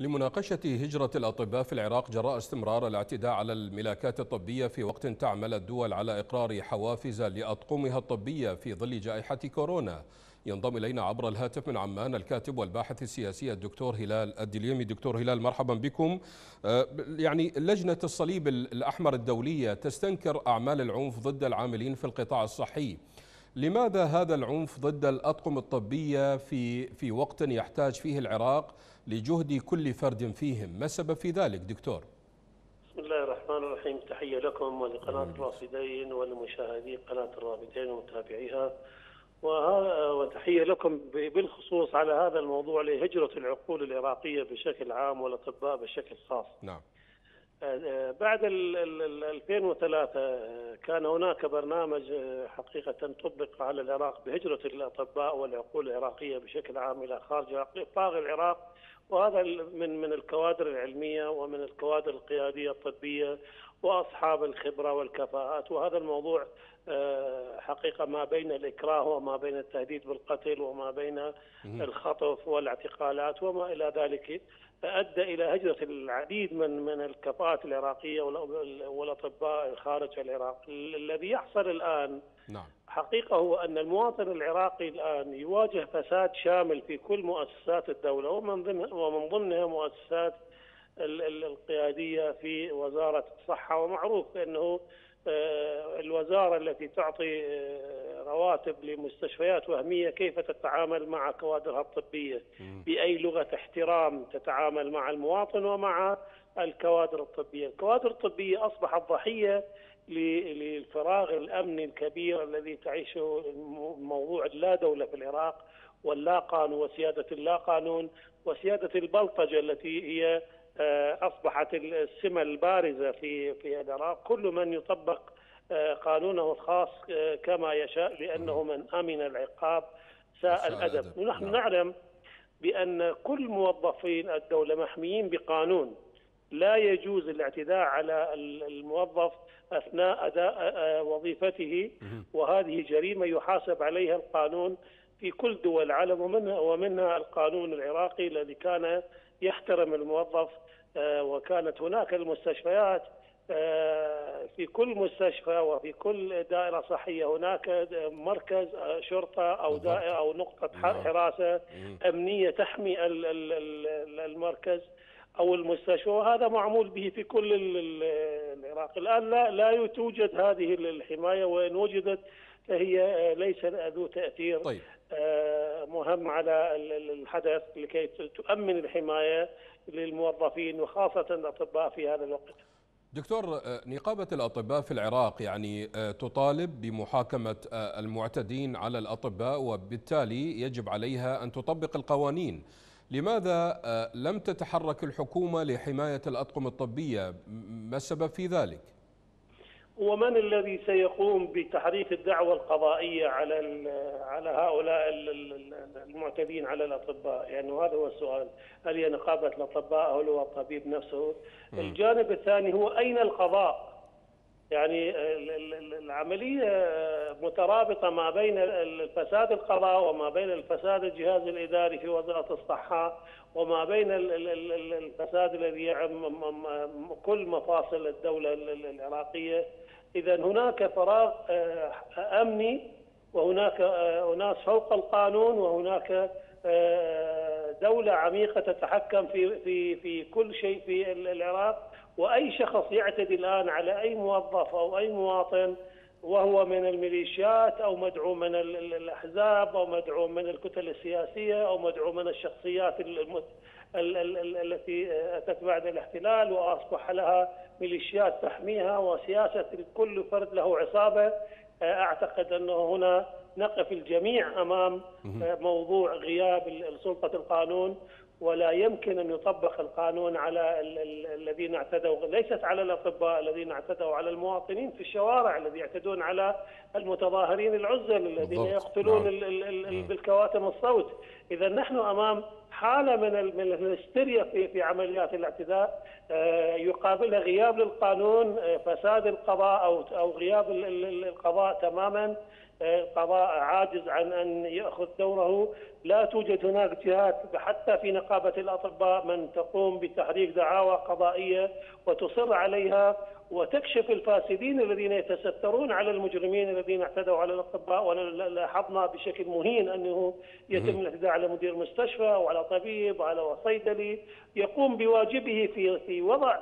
لمناقشة هجرة الأطباء في العراق جراء استمرار الاعتداء على الملاكات الطبية في وقت تعمل الدول على إقرار حوافز لأطقمها الطبية في ظل جائحة كورونا. ينضم إلينا عبر الهاتف من عمان الكاتب والباحث السياسي الدكتور هلال الدليمي. دكتور هلال مرحبا بكم. يعني لجنة الصليب الأحمر الدولية تستنكر أعمال العنف ضد العاملين في القطاع الصحي. لماذا هذا العنف ضد الأطقم الطبية في في وقت يحتاج فيه العراق لجهد كل فرد فيهم؟ ما السبب في ذلك دكتور؟ بسم الله الرحمن الرحيم. تحية لكم ولقناة الرافدين ولمشاهدي قناة الرافدين ومتابعيها. وتحية لكم بالخصوص على هذا الموضوع لهجرة العقول العراقية بشكل عام والأطباء بشكل خاص. نعم. بعد 2003 كان هناك برنامج حقيقة طبق على العراق بهجرة الأطباء والعقول العراقية بشكل عام إلى خارج إفراغ العراق وهذا من من الكوادر العلمية ومن الكوادر القيادية الطبية وأصحاب الخبرة والكفاءات. وهذا الموضوع حقيقة ما بين الإكراه وما بين التهديد بالقتل وما بين الخطف والإعتقالات وما إلى ذلك. أدى إلى هجرة العديد من من الكفاءات العراقية والأطباء خارج العراق، الذي يحصل الآن نعم. حقيقه هو أن المواطن العراقي الآن يواجه فساد شامل في كل مؤسسات الدولة ومن ضمن ومن ضمنها مؤسسات القيادية في وزارة الصحة ومعروف أنه الوزارة التي تعطي رواتب لمستشفيات وهمية كيف تتعامل مع كوادرها الطبية؟ بأي لغة احترام تتعامل مع المواطن ومع الكوادر الطبية، الكوادر الطبية أصبحت ضحية للفراغ الأمني الكبير الذي تعيشه موضوع اللا دولة في العراق واللا قانون وسيادة اللا قانون وسيادة البلطجة التي هي أصبحت السمة البارزة في في العراق، كل من يطبق قانونه الخاص كما يشاء لأنه من أمن العقاب ساء الأدب، ونحن نعم. نعلم بأن كل موظفين الدولة محميين بقانون. لا يجوز الاعتداء على الموظف أثناء أداء وظيفته. وهذه جريمة يحاسب عليها القانون في كل دول العالم ومنها ومنها القانون العراقي الذي كان يحترم الموظف وكانت هناك المستشفيات في كل مستشفى وفي كل دائرة صحية هناك مركز شرطة أو دائرة أو نقطة حراسة أمنية تحمي المركز أو المستشفى وهذا معمول به في كل العراق. الآن لا لا توجد هذه الحماية وإن وجدت فهي ليس ذو تأثير. طيب. مهم على الحدث لكي تؤمن الحماية للموظفين وخاصة الأطباء في هذا الوقت. دكتور نقابة الأطباء في العراق يعني تطالب بمحاكمة المعتدين على الأطباء وبالتالي يجب عليها أن تطبق القوانين. لماذا لم تتحرك الحكومة لحماية الأطقم الطبية؟ ما السبب في ذلك؟ ومن الذي سيقوم بتحريك الدعوة القضائية على على هؤلاء المعتدين على الأطباء؟ يعني هذا هو السؤال. هل هي نقابة الأطباء أو هو الطبيب نفسه؟ م. الجانب الثاني هو أين القضاء؟ يعني العملية مترابطة ما بين الفساد القضاء وما بين الفساد الجهاز الإداري في وزارة الصحة وما بين الفساد الذي يعم كل مفاصل الدولة العراقية. إذا هناك فراغ أمني وهناك أناس فوق القانون وهناك دولة عميقة تتحكم في في في كل شيء في العراق. وأي شخص يعتدي الآن على أي موظف أو أي مواطن وهو من الميليشيات أو مدعو من الأحزاب أو مدعو من الكتل السياسية أو مدعو من الشخصيات التي أتت بعد الاحتلال وأصبح لها ميليشيات تحميها وسياسة كل فرد له عصابة. أعتقد أنه هنا نقف الجميع أمام موضوع غياب سلطه القانون. ولا يمكن أن يطبق القانون على الذين اعتدوا ليست على الأطباء الذين اعتدوا على المواطنين في الشوارع الذين يعتدون على المتظاهرين العزل الذين يقتلون نعم. بالكواتم الصوت. إذا نحن أمام حالة من من الهستيريا في في عمليات الاعتداء يقابلها غياب للقانون فساد القضاء أو أو غياب القضاء تماما القضاء عاجز عن أن يأخذ دوره، لا توجد هناك جهات حتى في نقابة الأطباء من تقوم بتحريك دعاوى قضائية وتصر عليها. وتكشف الفاسدين الذين يتسترون على المجرمين الذين اعتدوا على الأطباء ولاحظنا بشكل مهين أنه يتم الاعتداء على مدير مستشفى وعلى طبيب وعلى صيدلي يقوم بواجبه في في وضع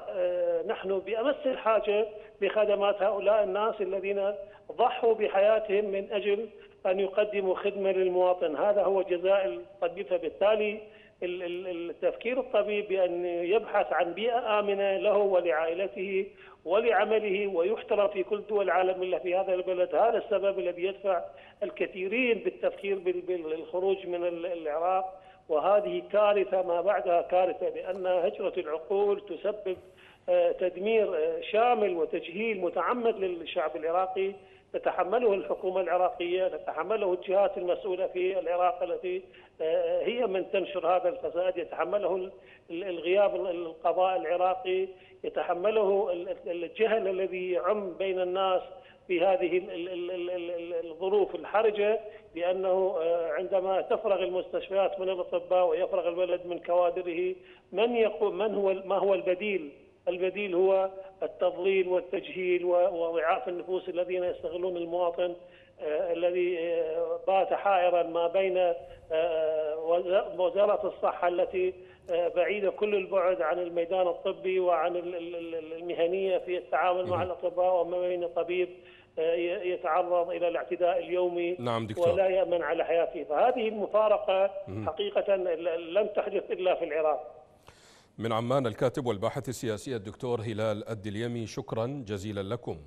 نحن بأمس الحاجة لخدمات هؤلاء الناس الذين ضحوا بحياتهم من أجل أن يقدموا خدمة للمواطن، هذا هو جزاء الطبيب. فبالتالي التفكير الطبيب بأن يبحث عن بيئة آمنة له ولعائلته ولعمله ويحترم في كل دول العالم إلا في هذا البلد، هذا السبب الذي يدفع الكثيرين بالتفكير بالخروج من العراق. وهذه كارثة ما بعدها كارثة لأن هجرة العقول تسبب تدمير شامل وتجهيل متعمد للشعب العراقي. تتحمله الحكومة العراقية، تتحمله الجهات المسؤولة في العراق التي هي من تنشر هذا الفساد، يتحمله الغياب القضاء العراقي، يتحمله الجهل الذي يعم بين الناس في هذه الظروف الحرجة لأنه عندما تفرغ المستشفيات من الأطباء ويفرغ البلد من كوادره من يقوم من هو ما هو البديل؟ البديل هو التضليل والتجهيل وضعاف النفوس الذين يستغلون المواطن الذي بات حائرا ما بين وزارة الصحة التي بعيدة كل البعد عن الميدان الطبي وعن المهنية في التعامل مع الأطباء وما بين طبيب يتعرض إلى الاعتداء اليومي نعم دكتور. ولا يأمن على حياته، فهذه المفارقة حقيقة لم تحدث إلا في العراق. من عمان الكاتب والباحث السياسي الدكتور هلال الدليمي شكرا جزيلا لكم.